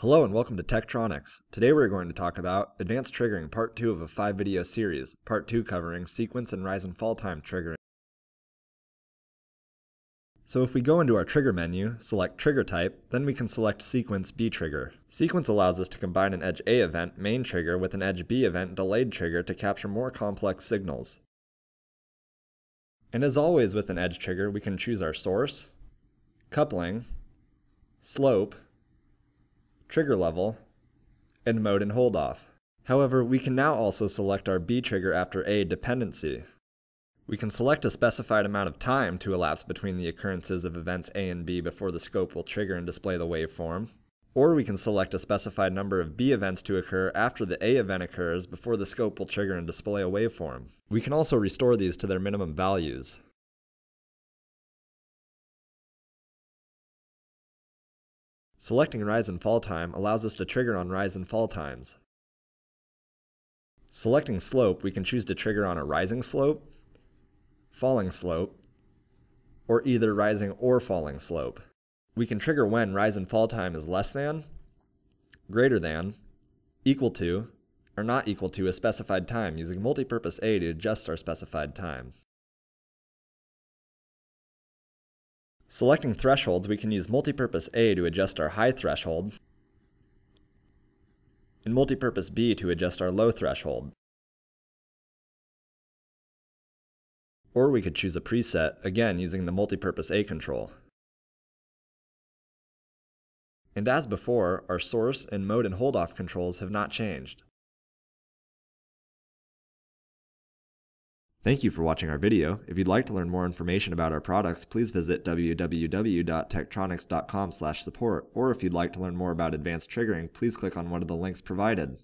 Hello and welcome to Tektronix. Today we're going to talk about Advanced Triggering Part 2 of a 5 video series, Part 2 covering Sequence and Rise and Fall Time Triggering. So if we go into our trigger menu, select Trigger Type, then we can select Sequence B Trigger. Sequence allows us to combine an Edge A event, main trigger, with an Edge B event, delayed trigger to capture more complex signals. And as always with an Edge trigger, we can choose our source, coupling, slope, trigger level, and mode and hold off. However, we can now also select our B trigger after A dependency. We can select a specified amount of time to elapse between the occurrences of events A and B before the scope will trigger and display the waveform, or we can select a specified number of B events to occur after the A event occurs before the scope will trigger and display a waveform. We can also restore these to their minimum values. Selecting rise and fall time allows us to trigger on rise and fall times. Selecting slope, we can choose to trigger on a rising slope, falling slope, or either rising or falling slope. We can trigger when rise and fall time is less than, greater than, equal to, or not equal to a specified time using multipurpose A to adjust our specified time. Selecting thresholds, we can use multipurpose A to adjust our high threshold, and multipurpose B to adjust our low threshold. Or we could choose a preset, again using the multipurpose A control. And as before, our source and mode and hold off controls have not changed. Thank you for watching our video. If you'd like to learn more information about our products, please visit www.tektronix.com support, or if you'd like to learn more about advanced triggering, please click on one of the links provided.